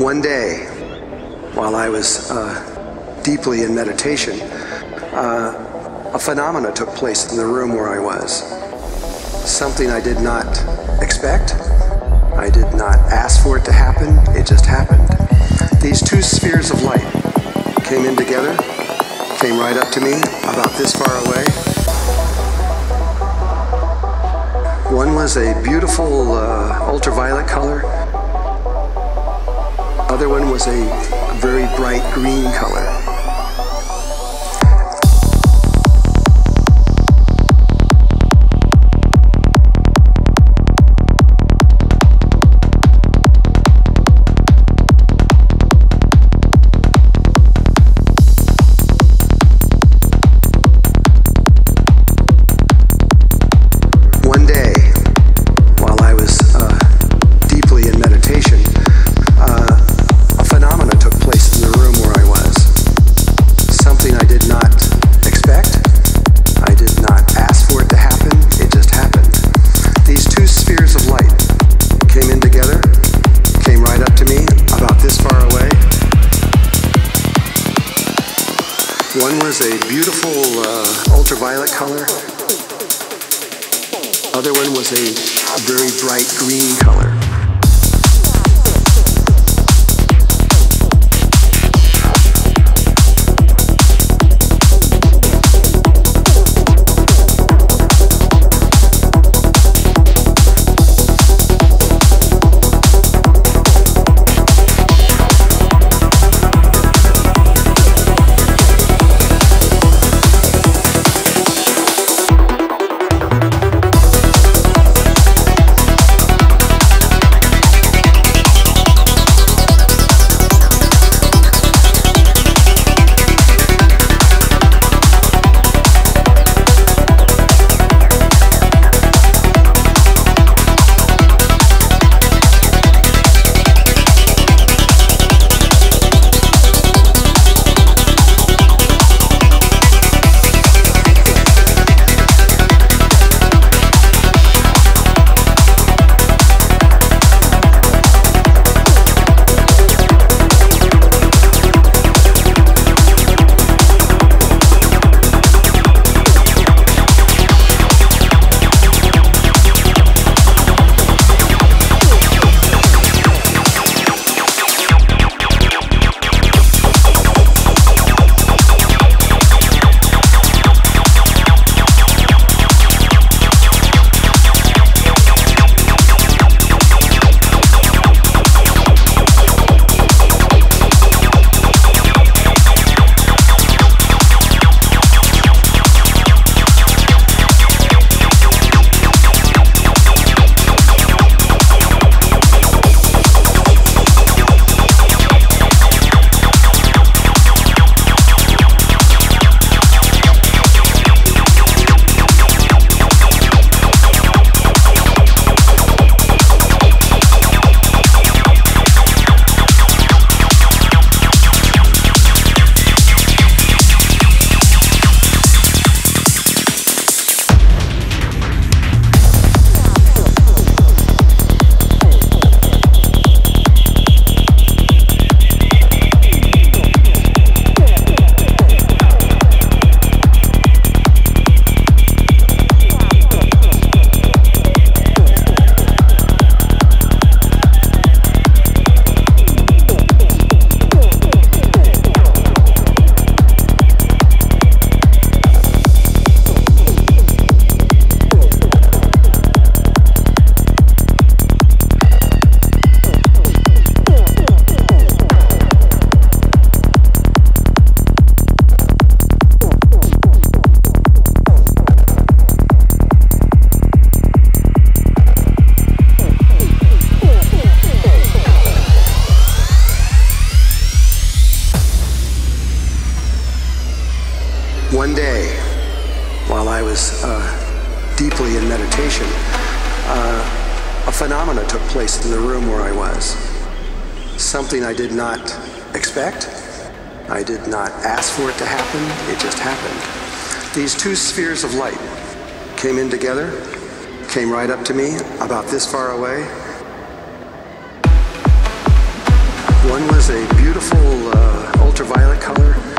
One day, while I was uh, deeply in meditation, uh, a phenomena took place in the room where I was. Something I did not expect. I did not ask for it to happen. It just happened. These two spheres of light came in together, came right up to me, about this far away. One was a beautiful uh, ultraviolet color. Other one was a very bright green color. One was a beautiful uh, ultraviolet color. Other one was a very bright green color. One day, while I was uh, deeply in meditation, uh, a phenomena took place in the room where I was. Something I did not expect. I did not ask for it to happen. It just happened. These two spheres of light came in together, came right up to me, about this far away. One was a beautiful uh, ultraviolet color.